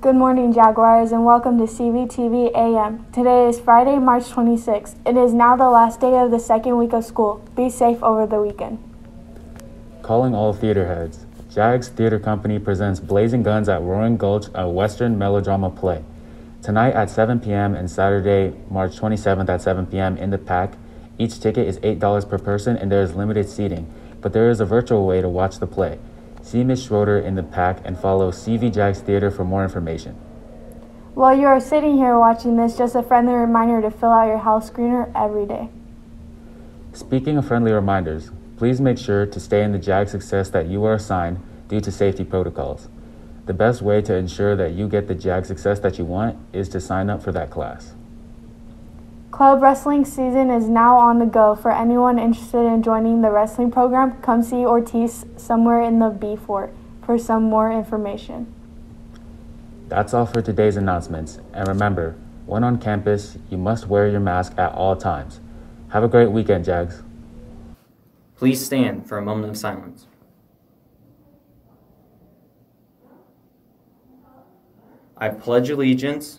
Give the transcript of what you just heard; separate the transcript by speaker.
Speaker 1: Good morning, Jaguars, and welcome to CVTV AM. Today is Friday, March 26th. It is now the last day of the second week of school. Be safe over the weekend.
Speaker 2: Calling all theater heads. Jags Theater Company presents Blazing Guns at Roaring Gulch, a Western melodrama play. Tonight at 7 p.m. and Saturday, March 27th at 7 p.m. in the PAC. Each ticket is $8 per person and there is limited seating, but there is a virtual way to watch the play. See Ms. Schroeder in the PAC and follow CV Jags Theater for more information.
Speaker 1: While you are sitting here watching this, just a friendly reminder to fill out your health screener every day.
Speaker 2: Speaking of friendly reminders, please make sure to stay in the JAG success that you are assigned due to safety protocols. The best way to ensure that you get the JAG success that you want is to sign up for that class.
Speaker 1: Club wrestling season is now on the go. For anyone interested in joining the wrestling program, come see Ortiz somewhere in the B Fort for some more information.
Speaker 2: That's all for today's announcements. And remember, when on campus, you must wear your mask at all times. Have a great weekend, Jags.
Speaker 3: Please stand for a moment of silence. I pledge allegiance